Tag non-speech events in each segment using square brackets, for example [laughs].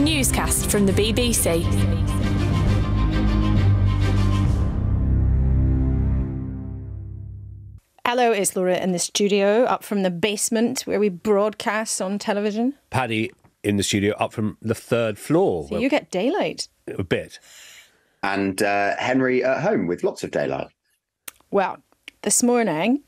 newscast from the BBC. Hello, it's Laura in the studio, up from the basement where we broadcast on television. Paddy in the studio, up from the third floor. So you get daylight. A bit. And uh, Henry at home with lots of daylight. Well, this morning,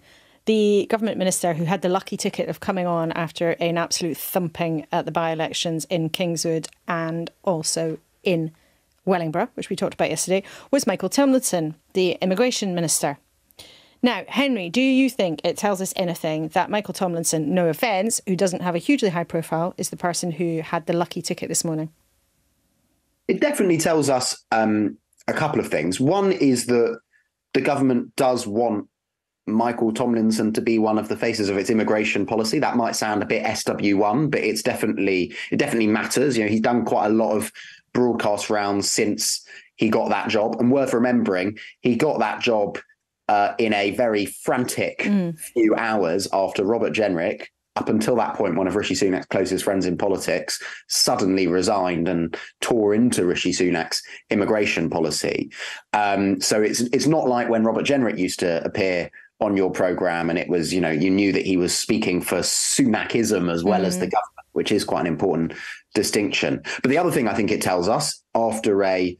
the government minister who had the lucky ticket of coming on after an absolute thumping at the by elections in Kingswood and also in Wellingborough, which we talked about yesterday, was Michael Tomlinson, the immigration minister. Now, Henry, do you think it tells us anything that Michael Tomlinson, no offence, who doesn't have a hugely high profile, is the person who had the lucky ticket this morning? It definitely tells us um, a couple of things. One is that the government does want Michael Tomlinson to be one of the faces of its immigration policy. That might sound a bit SW1, but it's definitely it definitely matters. You know, he's done quite a lot of broadcast rounds since he got that job. And worth remembering, he got that job uh, in a very frantic mm. few hours after Robert Jenrick, up until that point, one of Rishi Sunak's closest friends in politics, suddenly resigned and tore into Rishi Sunak's immigration policy. Um, so it's it's not like when Robert Jenrick used to appear on your program and it was, you know, you knew that he was speaking for Sunakism as well mm. as the mm. government, which is quite an important distinction. But the other thing I think it tells us after a,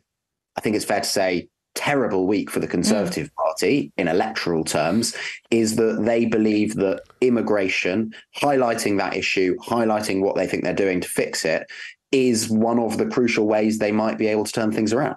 I think it's fair to say, terrible week for the Conservative mm. Party in electoral terms is that they believe that immigration, highlighting that issue, highlighting what they think they're doing to fix it, is one of the crucial ways they might be able to turn things around.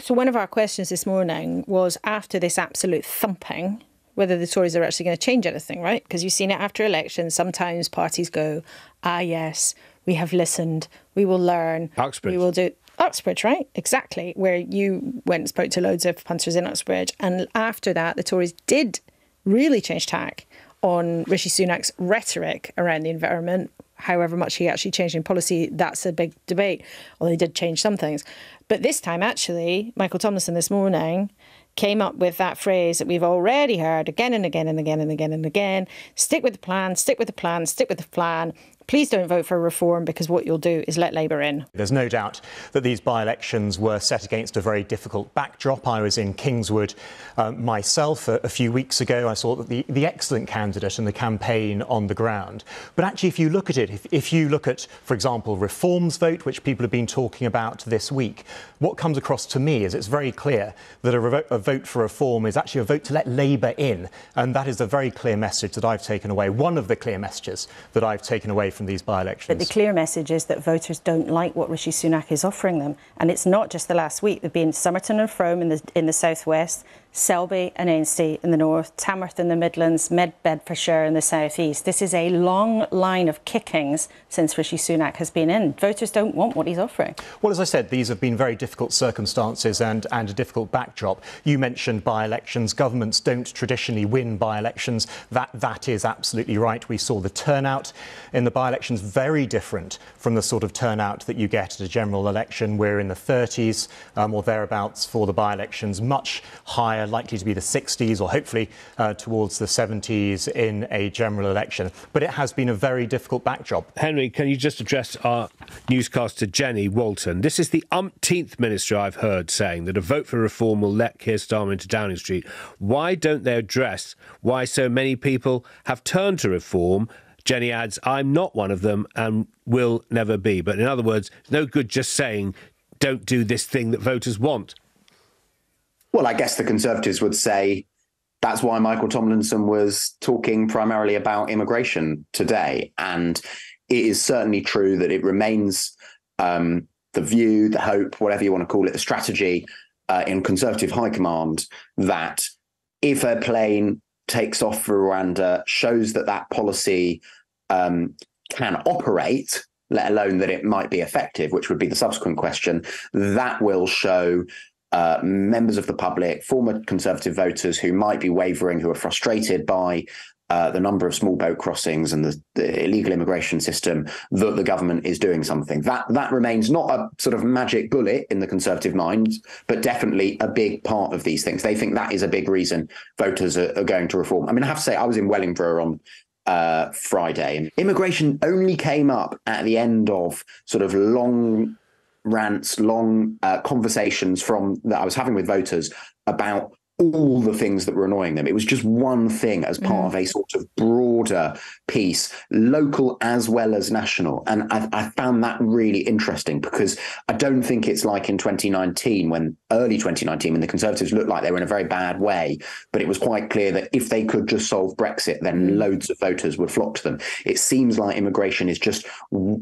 So, one of our questions this morning was after this absolute thumping, whether the Tories are actually going to change anything, right? Because you've seen it after elections. Sometimes parties go, ah, yes, we have listened, we will learn, Uxbridge. we will do. Uxbridge, right? Exactly, where you went and spoke to loads of punters in Uxbridge. And after that, the Tories did really change tack on Rishi Sunak's rhetoric around the environment. However much he actually changed in policy, that's a big debate. Although he did change some things. But this time, actually, Michael Tomlinson this morning came up with that phrase that we've already heard again and again and again and again and again stick with the plan, stick with the plan, stick with the plan please don't vote for reform because what you'll do is let Labour in. There's no doubt that these by elections were set against a very difficult backdrop. I was in Kingswood uh, myself a, a, few weeks ago. I saw the, the excellent candidate and the campaign on the ground. But actually, if you look at it, if, if you look at, for example, reforms vote, which people have been talking about this week, what comes across to me is it's very clear that a, a vote for reform is actually a vote to let Labour in. And that is a very clear message that I've taken away, one of the clear messages that I've taken away from these by-elections. But the clear message is that voters don't like what Rishi Sunak is offering them. And it's not just the last week. They've been Somerton and Frome in the, in the southwest, Selby and Ainsty in the north, Tamworth in the Midlands, Mid Bedfordshire in the southeast. This is a long line of kickings since Rishi Sunak has been in. Voters don't want what he's offering. Well, as I said, these have been very difficult circumstances and, and a difficult backdrop. You mentioned by elections. Governments don't traditionally win by elections. That, that is absolutely right. We saw the turnout in the by elections very different from the sort of turnout that you get at a general election. We're in the 30s um, or thereabouts for the by elections, much higher likely to be the 60s or hopefully uh, towards the 70s in a general election. But it has been a very difficult backdrop. Henry, can you just address our newscaster Jenny Walton? This is the umpteenth minister I've heard saying that a vote for reform will let Keir Starmer into Downing Street. Why don't they address why so many people have turned to reform Jenny adds, I'm not one of them and will never be. But in other words, no good just saying, don't do this thing that voters want. Well, I guess the Conservatives would say that's why Michael Tomlinson was talking primarily about immigration today. And it is certainly true that it remains um, the view, the hope, whatever you want to call it, the strategy uh, in Conservative high command that if a plane takes off for Rwanda, shows that that policy um, can operate, let alone that it might be effective, which would be the subsequent question, that will show uh, members of the public, former Conservative voters who might be wavering, who are frustrated by uh, the number of small boat crossings and the, the, illegal immigration system that the government is doing something. That that remains not a sort of magic bullet in the Conservative mind, but definitely a big part of these things. They think that is a big reason voters are, are going to reform. I mean, I have to say, I was in Wellingborough on uh, Friday. And immigration only came up at the end of sort of long rants, long uh, conversations from that I was having with voters about all the things that were annoying them. It was just one thing as part mm. of a sort of broader piece, local as well as national. And I, I, found that really interesting because I don't think it's like in 2019, when early 2019, when the Conservatives looked like they were in a very bad way, but it was quite clear that if they could just solve Brexit, then mm. loads of voters would flock to them. It seems like immigration is just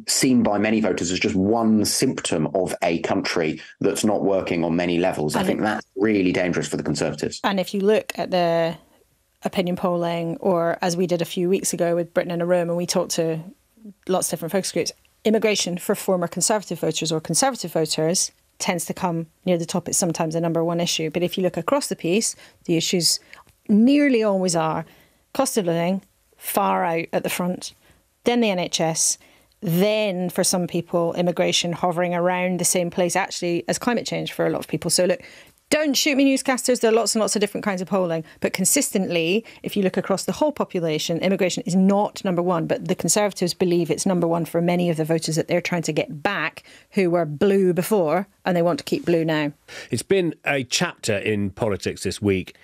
seen by many voters as just one symptom of a country that's not working on many levels. I think that's really dangerous for the Conservatives. And if you look at the opinion polling, or as we did a few weeks ago with Britain in a Room, and we talked to lots of different focus groups, immigration for former Conservative voters or Conservative voters tends to come near the top. It's sometimes a number one issue. But if you look across the piece, the issues nearly always are cost of living, far out at the front, then the NHS, then for some people, immigration hovering around the same place actually as climate change for a lot of people. So, look, don't shoot me, newscasters. There are lots and lots of different kinds of polling. But consistently, if you look across the whole population, immigration is not number one. But the Conservatives believe it's number one for many of the voters that they're trying to get back who were blue before and they want to keep blue now. It's been a chapter in politics this week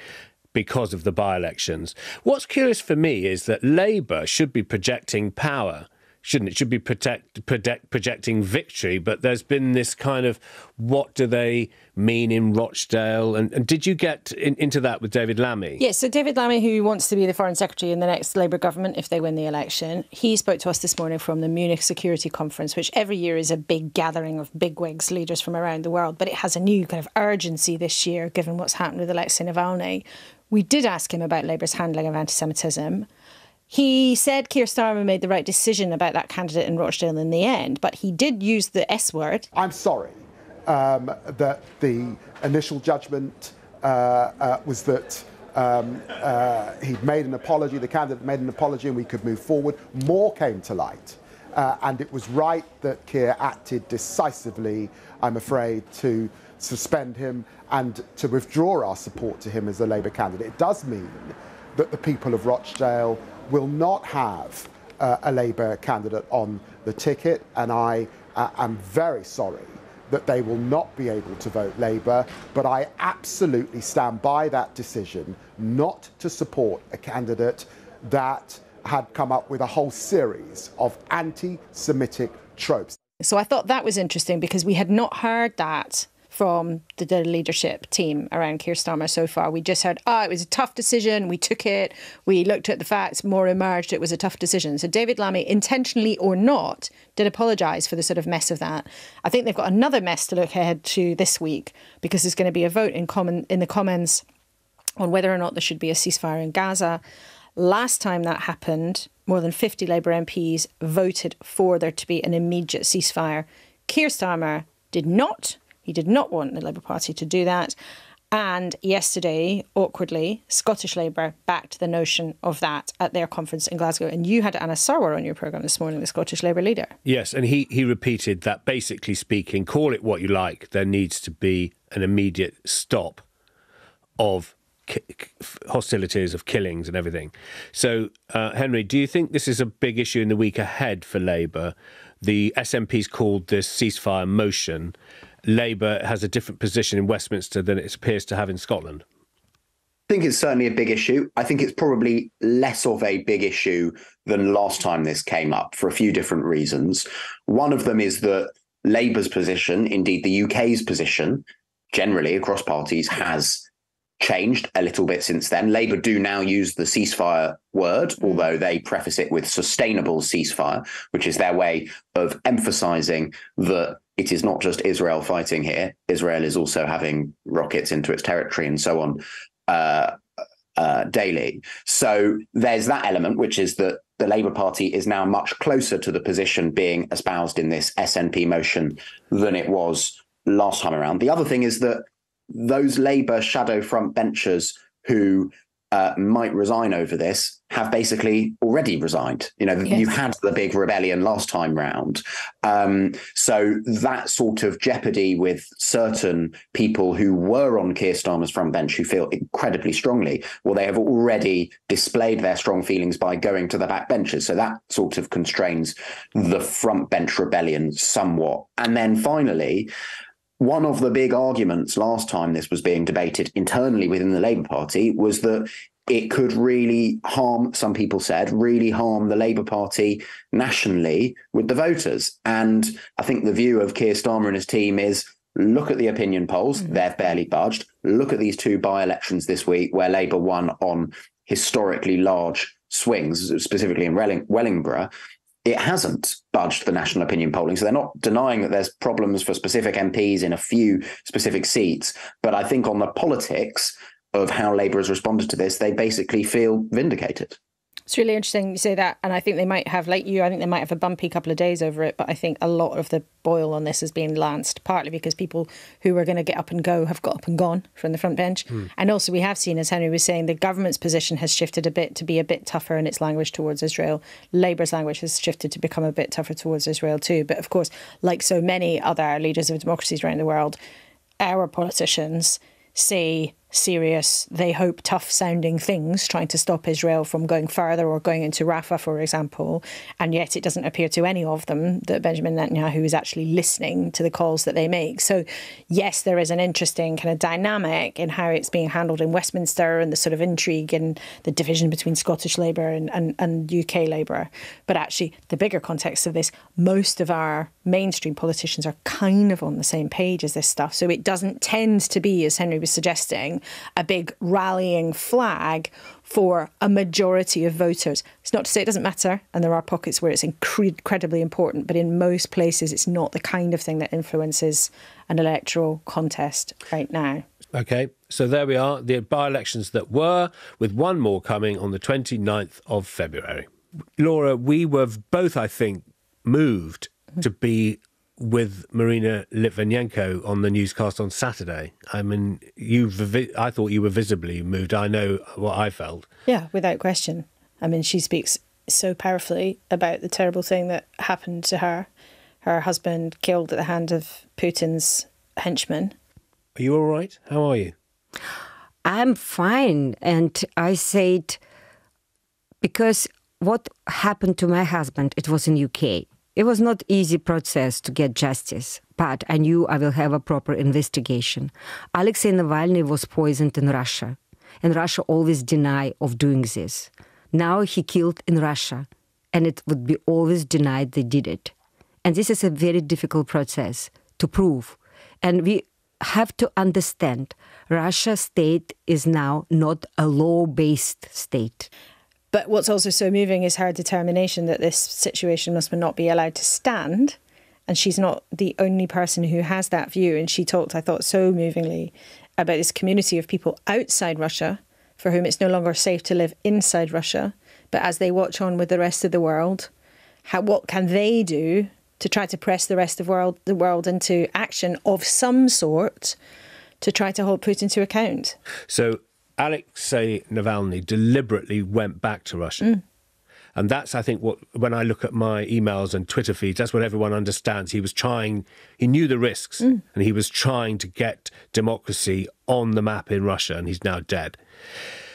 because of the by elections. What's curious for me is that Labour should be projecting power shouldn't it? Should be protect, project, projecting victory, but there's been this kind of what do they mean in Rochdale? And, and did you get in, into that with David Lammy? Yes, so David Lammy, who wants to be the Foreign Secretary in the next Labour government if they win the election, he spoke to us this morning from the Munich Security Conference, which every year is a big gathering of bigwigs, leaders from around the world, but it has a new kind of urgency this year given what's happened with Alexei Navalny. We did ask him about Labour's handling of anti Semitism. He said Keir Starmer made the right decision about that candidate in Rochdale in the end, but he did use the S word. I'm sorry um, that the initial judgment uh, uh, was that um, uh, he'd made an apology, the candidate made an apology, and we could move forward. More came to light. Uh, and it was right that Keir acted decisively, I'm afraid, to suspend him and to withdraw our support to him as a Labour candidate. It does mean that the people of Rochdale will not have uh, a Labour candidate on the ticket, and I uh, am very sorry that they will not be able to vote Labour, but I absolutely stand by that decision not to support a candidate that had come up with a whole series of anti Semitic tropes. So I thought that was interesting because we had not heard that from the, the, leadership team around Keir Starmer so far. We just heard, oh, ah, it was a tough decision. We took it. We looked at the facts. More emerged. It was a tough decision. So David Lammy, intentionally or not, did apologise for the sort of mess of that. I think they've got another mess to look ahead to this week because there's going to be a vote in common in the Commons on whether or not there should be a ceasefire in Gaza. Last time that happened, more than 50 Labour MPs voted for there to be an immediate ceasefire. Keir Starmer did not he did not want the Labour Party to do that. And yesterday, awkwardly, Scottish Labour backed the notion of that at their conference in Glasgow. And you had Anas Sarwar on your programme this morning, the Scottish Labour leader. Yes, and he, he repeated that basically speaking, call it what you like, there needs to be an immediate stop of hostilities, of killings and everything. So, uh, Henry, do you think this is a big issue in the week ahead for Labour? The SNP's called this ceasefire motion. Labour has a different position in Westminster than it appears to have in Scotland? I think it's certainly a big issue. I think it's probably less of a big issue than last time this came up for a few different reasons. One of them is that Labour's position, indeed the UK's position, generally across parties, has changed a little bit since then. Labour do now use the ceasefire word, although they preface it with sustainable ceasefire, which is their way of emphasising that it is not just Israel fighting here. Israel is also having rockets into its territory and so on uh, uh, daily. So there's that element, which is that the Labour Party is now much closer to the position being espoused in this SNP motion than it was last time around. The other thing is that those Labour shadow front benchers who uh, might resign over this have basically already resigned. You know, Yes. you had the big rebellion last time round. Um, so that sort of jeopardy with certain people who were on Keir Starmer's front bench who feel incredibly strongly, well, they have already displayed their strong feelings by going to the back benches. So that sort of constrains the front bench rebellion somewhat. And then finally, one of the big arguments last time this was being debated internally within the Labour Party was that it could really harm, some people said, really harm the Labour Party nationally with the voters. And I think the view of Keir Starmer and his team is look at the opinion polls, mm. they've barely budged. Look at these two by elections this week where Labour won on historically large swings, specifically in Welling- Wellingborough it hasn't budged the national opinion polling. So they're not denying that there's problems for specific MPs in a few specific seats. But I think on the politics of how Labour has responded to this, they basically feel vindicated. It's really interesting you say that, and I think they might have, like you, I think they might have a bumpy couple of days over it. But I think a lot of the boil on this has been lanced, partly because people who were going to get up and go have got up and gone from the front bench, hmm. and also we have seen, as Henry was saying, the government's position has shifted a bit to be a bit tougher in its language towards Israel. Labour's language has shifted to become a bit tougher towards Israel too. But of course, like so many other leaders of democracies around the world, our politicians say serious, they hope tough sounding things, trying to stop Israel from going further or going into Rafah, for example. And yet it doesn't appear to any of them that Benjamin Netanyahu is actually listening to the calls that they make. So, yes, there is an interesting kind of dynamic in how it's being handled in Westminster and the sort of intrigue and the division between Scottish Labour and, and, and UK Labour. But actually, the bigger context of this, most of our mainstream politicians are kind of on the same page as this stuff. So it doesn't tend to be, as Henry was suggesting, a big rallying flag for a majority of voters. It's not to say it doesn't matter, and there are pockets where it's incredibly important, but in most places, it's not the kind of thing that influences an electoral contest right now. Okay, so there we are, the by elections that were, with one more coming on the 29th of February. Laura, we were both, I think, moved to be with Marina Litvinenko on the newscast on Saturday. I mean, you, I thought you were visibly moved. I know what I felt. Yeah, without question. I mean, she speaks so powerfully about the terrible thing that happened to her. Her husband killed at the hand of Putin's henchmen. Are you all right? How are you? I'm fine. And I said, because what happened to my husband, it was in UK. It was not easy process to get justice, but I knew I will have a proper investigation. Alexei Navalny was poisoned in Russia, and Russia always deny of doing this. Now he killed in Russia, and it would be always denied they did it. And this is a very difficult process to prove. And we have to understand Russia state is now not a law-based state. But what's also so moving is her determination that this situation must not be allowed to stand. And she's not the only person who has that view. And she talked, I thought, so movingly about this community of people outside Russia for whom it's no longer safe to live inside Russia. But as they watch on with the rest of the world, how, what can they do to try to press the rest of world, the world into action of some sort to try to hold Putin to account? So Alexei Navalny deliberately went back to Russia. And that's, I think, what when I look at my emails and Twitter feeds, that's what everyone understands. He was trying, he knew the risks, and he was trying to get democracy on the map in Russia, and he's now dead.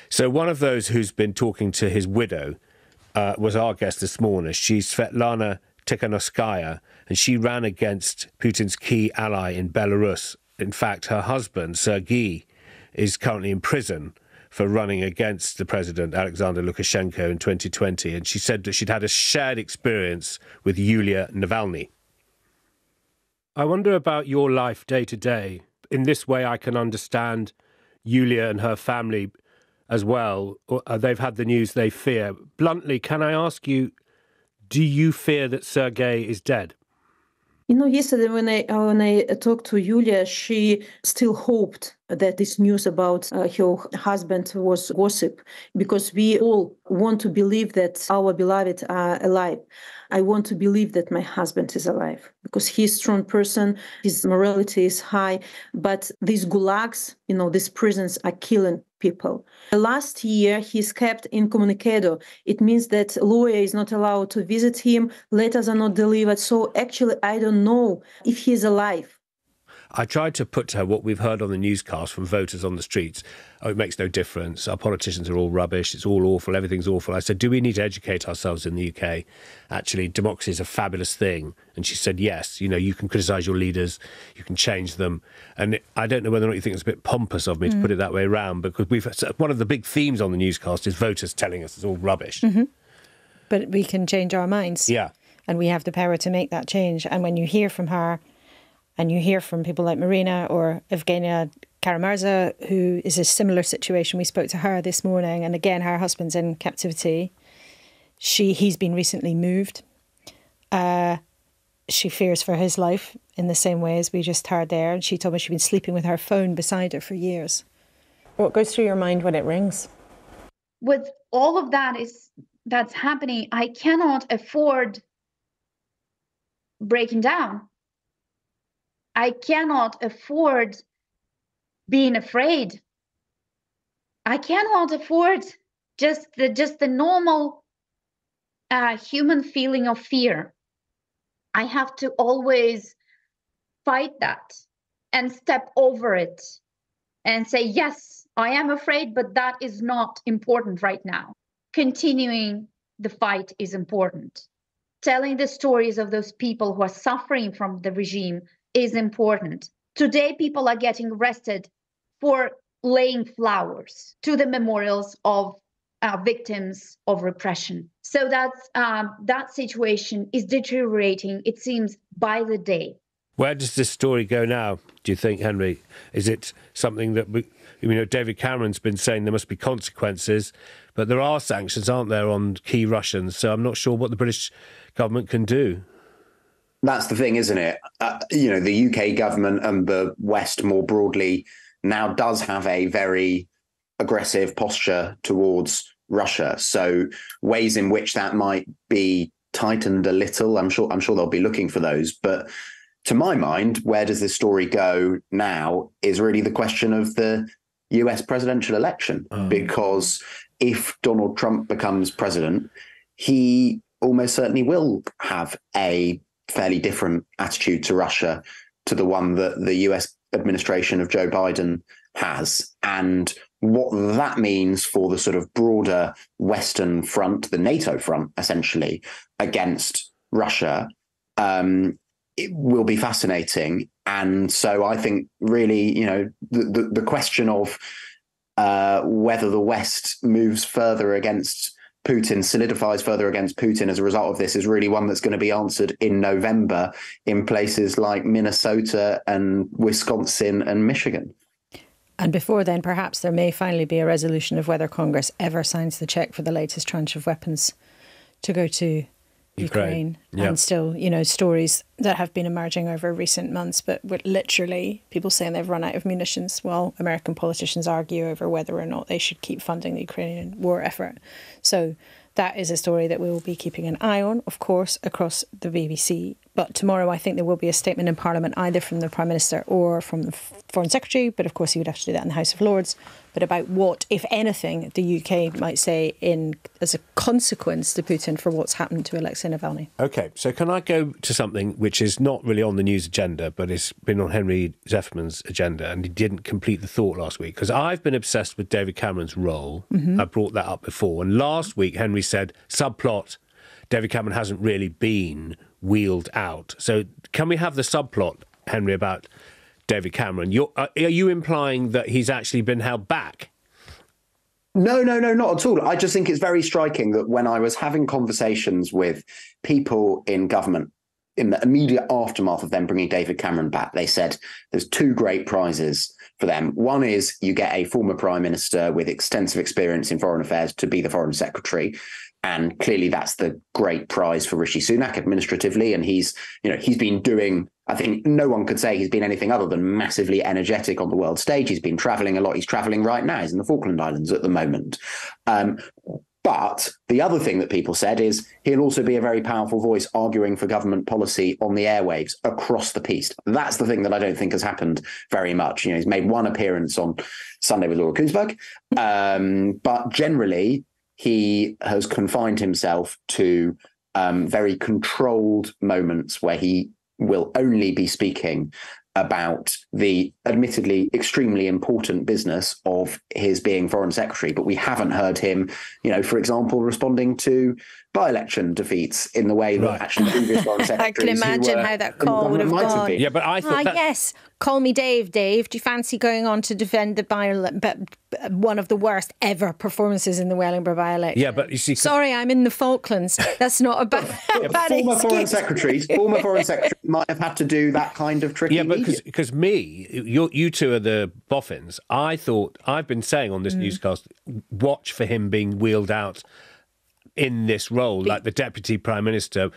So, one of those who's been talking to his widow uh, was our guest this morning. She's Sviatlana Tsikhanouskaya, and she ran against Putin's key ally in Belarus. In fact, her husband, Sergei, is currently in prison for running against the president, Alexander Lukashenko, in 2020. And she said that she'd had a shared experience with Yulia Navalny. I wonder about your life day to day. In this way, I can understand Yulia and her family as well. Uh, They've had the news they fear. Bluntly, can I ask you, do you fear that Sergei is dead? You know, yesterday when I uh, when I talked to Yulia, she still hoped that this news about uh, her husband was gossip, because we all want to believe that our beloved are alive. I want to believe that my husband is alive because he's a strong person, his morality is high. But these gulags, you know, these prisons are killing people. Last year, he's kept incommunicado. It means that lawyer is not allowed to visit him, letters are not delivered. So actually, I don't know if he's alive. I tried to put to her what we've heard on the newscast from voters on the streets. Oh, it makes no difference. Our politicians are all rubbish. It's all awful. Everything's awful. I said, Do we need to educate ourselves in the UK? Actually, democracy is a fabulous thing. And she said, Yes. You know, you can criticise your leaders, you can change them. And I don't know whether or not you think it's a bit pompous of me mm. to put it that way around, because we've one of the big themes on the newscast is voters telling us it's all rubbish. Mm-hmm. But we can change our minds. Yeah. And we have the power to make that change. And when you hear from her, and you hear from people like Marina or Evgenia Kara-Murza, who is a similar situation. We spoke to her this morning, and again, her husband's in captivity. She, he's been recently moved. Uh, she fears for his life in the same way as we just heard there. And she told me she'd been sleeping with her phone beside her for years. What goes through your mind when it rings? With all of that is that's happening, I cannot afford breaking down I cannot afford being afraid. I cannot afford just the just the normal uh, human feeling of fear. I have to always fight that and step over it and say, yes, I am afraid, but that is not important right now. Continuing the fight is important. Telling the stories of those people who are suffering from the regime is important. Today, people are getting arrested for laying flowers to the memorials of uh, victims of repression. So that's um, that situation is deteriorating. It seems by the day. Where does this story go now? Do you think, Henry? Is it something that we, you know, David Cameron's been saying there must be consequences, but there are sanctions, aren't there, on key Russians? So I'm not sure what the British government can do. That's the thing, isn't it? Uh, you know, the UK government and the West more broadly now does have a very aggressive posture towards Russia. So ways in which that might be tightened a little, I'm sure I'm sure they'll be looking for those. But to my mind, where does this story go now is really the question of the US presidential election. Oh. Because if Donald Trump becomes president, he almost certainly will have a fairly different attitude to Russia to the one that the US administration of Joe Biden has. And what that means for the sort of broader Western front, the NATO front, essentially, against Russia, um, it will be fascinating. And so I think really, you know, the, the, the question of uh, whether the West moves further against Putin solidifies further against Putin as a result of this is really one that's going to be answered in November in places like Minnesota and Wisconsin and Michigan. And before then, perhaps there may finally be a resolution of whether Congress ever signs the check for the latest tranche of weapons to go to Ukraine, Ukraine and still, you know, stories that have been emerging over recent months, but with literally people saying they've run out of munitions while American politicians argue over whether or not they should keep funding the Ukrainian war effort. So that is a story that we will be keeping an eye on, of course, across the BBC. But tomorrow, I think there will be a statement in Parliament either from the Prime Minister or from the Foreign Secretary, but of course, he would have to do that in the House of Lords, but about what, if anything, the UK might say in as a consequence to Putin for what's happened to Alexei Navalny. Okay, so can I go to something which is not really on the news agenda, but it's been on Henry Zeffman's agenda, and he didn't complete the thought last week? Because I've been obsessed with David Cameron's role. Mm-hmm. I brought that up before. And last week, Henry said, subplot, David Cameron hasn't really been wheeled out. So can we have the subplot, Henry, about David Cameron. You're, uh, are you implying that he's actually been held back? No, no, no, not at all. I just think it's very striking that when I was having conversations with people in government in the immediate aftermath of them bringing David Cameron back, they said there's two great prizes for them. One is you get a former prime minister with extensive experience in foreign affairs to be the foreign secretary. And clearly that's the great prize for Rishi Sunak administratively. And he's, you know, he's been doing I think no one could say he's been anything other than massively energetic on the world stage. He's been traveling a lot. He's traveling right now. He's in the Falkland Islands at the moment. Um, But the other thing that people said is he'll also be a very powerful voice arguing for government policy on the airwaves across the piece. That's the thing that I don't think has happened very much. You know, he's made one appearance on Sunday with Laura Kuenssberg, um, but generally he has confined himself to um, very controlled moments where he will only be speaking about the admittedly extremely important business of his being foreign secretary, but we haven't heard him, you know, for example, responding to by-election defeats in the way that Right. actually previous [laughs] foreign secretaries I can imagine were how that call would have gone. been. Yeah, but I thought Ah, that, yes. Call me Dave. Dave, do you fancy going on to defend the by but one of the worst ever performances in the Wellingborough by-election? Yeah, but you see, Sorry, I'm in the Falklands. That's not a bad, [laughs] bad former foreign excuse. secretaries, former foreign secretaries might have had to do that kind of tricky. Yeah, but media. because me, you you two are the boffins. I thought I've been saying on Mm. this newscast, watch for him being wheeled out in this role, like the deputy prime minister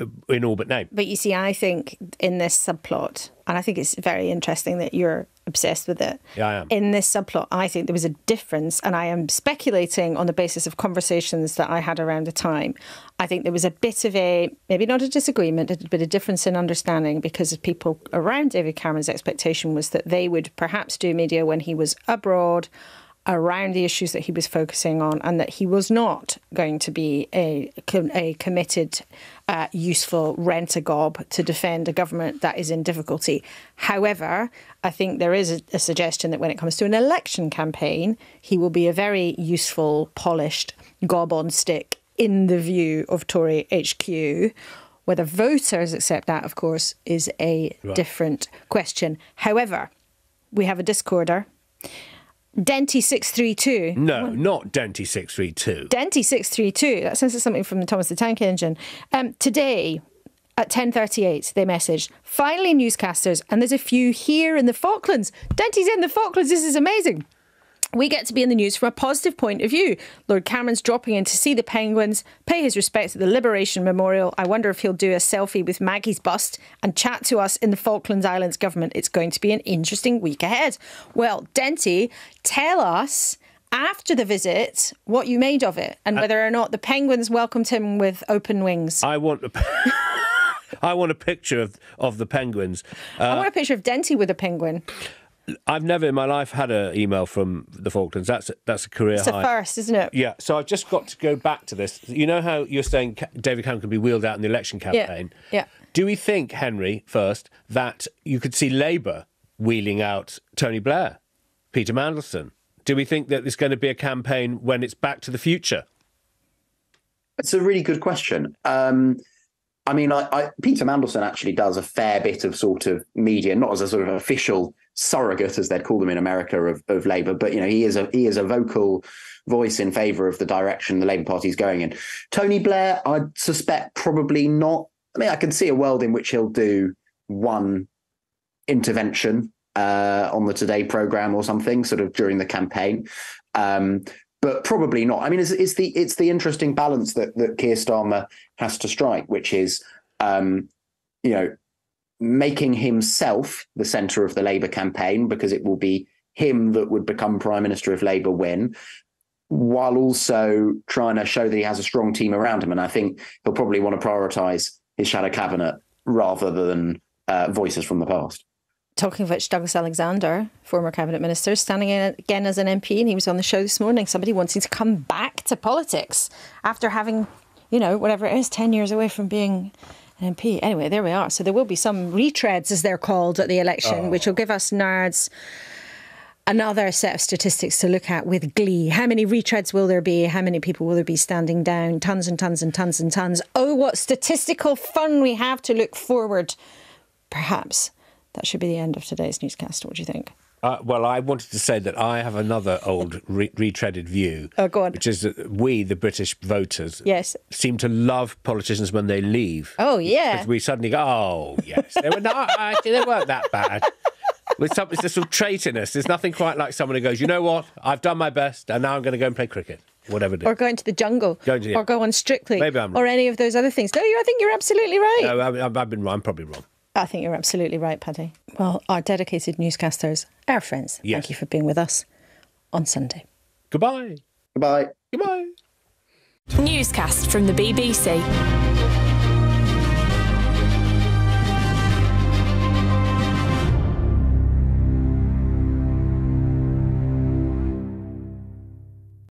uh, in all but name. But you see, I think in this subplot, and I think it's very interesting that you're obsessed with it. Yeah, I am. In this subplot, I think there was a difference, and I am speculating on the basis of conversations that I had around the time. I think there was a bit of a, maybe not a disagreement, but a difference in understanding because of people around David Cameron's expectation was that they would perhaps do media when he was abroad around the issues that he was focusing on, and that he was not going to be a, a committed, uh, useful rent a gob to defend a government that is in difficulty. However, I think there is a, a suggestion that when it comes to an election campaign, he will be a very useful, polished gob on stick in the view of Tory HQ. Whether voters accept that, of course, is a different question. However, we have a discorder. Denty632. No, not Denty six three two. Denty632. That sounds like something from the Thomas the Tank Engine. Um, today, at 10.38, they messaged, finally newscasters, and there's a few here in the Falklands. Denty's in the Falklands. This is amazing. We get to be in the news from a positive point of view. Lord Cameron's dropping in to see the penguins, pay his respects at the Liberation Memorial. I wonder if he'll do a selfie with Maggie's bust and chat to us in the Falklands Islands government. It's going to be an interesting week ahead. Well, Denty, tell us after the visit what you made of it and whether or not the penguins welcomed him with open wings. I want a, [laughs] I want a picture of of the penguins. Uh, I want a picture of Denty with a penguin. I've never in my life had an email from the Falklands. That's a, that's a career It's a high. first, isn't it? Yeah, so I've just got to go back to this. You know how you're saying David Cameron can be wheeled out in the election campaign? Yeah. Do we think, Henry, first, that you could see Labour wheeling out Tony Blair, Peter Mandelson? Do we think that there's going to be a campaign when it's back to the future? It's a really good question. Um, I mean, I, I, Peter Mandelson actually does a fair bit of sort of media, not as a sort of official surrogate, as they'd call them in America, of, of Labour, but you know, he is a he is a vocal voice in favour of the direction the Labour Party is going in. Tony Blair, I suspect probably not. I mean, I can see a world in which he'll do one intervention uh, on the Today program or something, sort of during the campaign. Um, but probably not. I mean, it's, it's the it's the interesting balance that that Keir Starmer has to strike, which is, um, you know, making himself the centre of the Labour campaign because it will be him that would become Prime Minister if Labour win, while also trying to show that he has a strong team around him. And I think he'll probably want to prioritise his shadow cabinet rather than uh, voices from the past. Talking of which, Douglas Alexander, former cabinet minister, standing in again as an MP, and he was on the show this morning. Somebody wanting to come back to politics after having, you know, whatever it is, 10 years away from being MP. Anyway, there we are. So there will be some retreads, as they're called, at the election, which will oh. give us nerds another set of statistics to look at with glee. How many retreads will there be? How many people will there be standing down? Tons and tons and tons and tons. Oh, what statistical fun we have to look forward. Perhaps that should be the end of today's newscast. What do you think? Uh, well, I wanted to say that I have another old re- retreaded view. Oh, go on. Which is that we, the British voters, Yes. seem to love politicians when they leave. Oh, yeah. Because we suddenly go, oh, yes, they were not, [laughs] actually, they weren't that bad. With some, it's this sort of trait in us. There's nothing quite like someone who goes, you know what, I've done my best, and now I'm going to go and play cricket. Whatever it is. Or go into the jungle. Go into- yeah. Or go on Strictly. Maybe I'm Or any of those other things. No, you, I think you're absolutely right. No, I, I've been wrong. I'm probably wrong. I think you're absolutely right, Paddy. Well, our dedicated newscasters, our friends, Yes. thank you for being with us on Sunday. Goodbye. Goodbye. Goodbye. Newscast from the BBC.